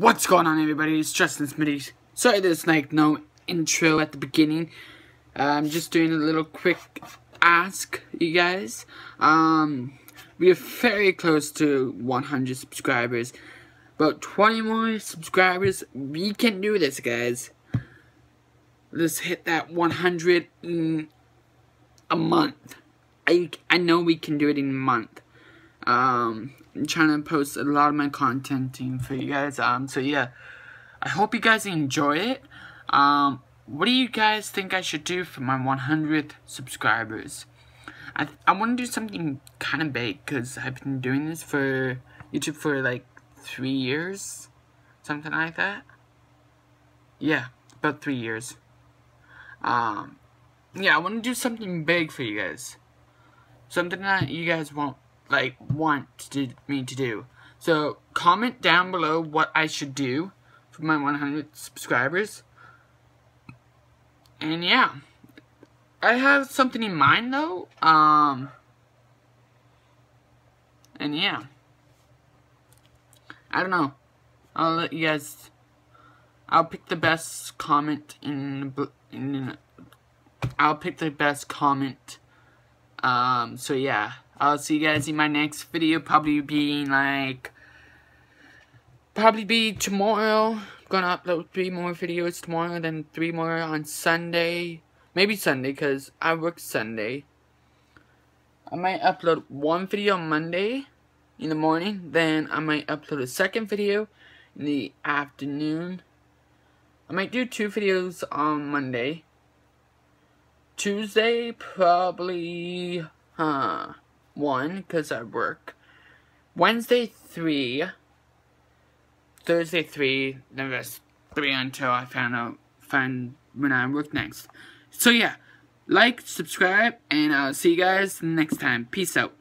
What's going on everybody, it's Justin Smity. Sorry there's like no intro at the beginning. I'm just doing a little quick ask, you guys. Um, we are very close to 100 subscribers. About 20 more subscribers, we can do this guys. Let's hit that 100 in a month. I, I know we can do it in a month. Um, I'm trying to post a lot of my content for you guys. Um, so yeah, I hope you guys enjoy it. Um, what do you guys think I should do for my 100th subscribers? I I want to do something kind of big because I've been doing this for YouTube for like three years, something like that. Yeah, about three years. Um, yeah, I want to do something big for you guys. Something that you guys won't like want to, me to do. So comment down below what I should do for my 100 subscribers. And yeah, I have something in mind though. Um, and yeah, I don't know. I'll let you guys. I'll pick the best comment in in. I'll pick the best comment. Um. So yeah. I'll see you guys in my next video, probably being like, probably be tomorrow. Gonna upload three more videos tomorrow, then three more on Sunday. Maybe Sunday, because I work Sunday. I might upload one video on Monday in the morning, then I might upload a second video in the afternoon. I might do two videos on Monday. Tuesday, probably, huh one because I work. Wednesday three. Thursday three. The rest three until I find out find when I work next. So yeah, like, subscribe, and I'll see you guys next time. Peace out.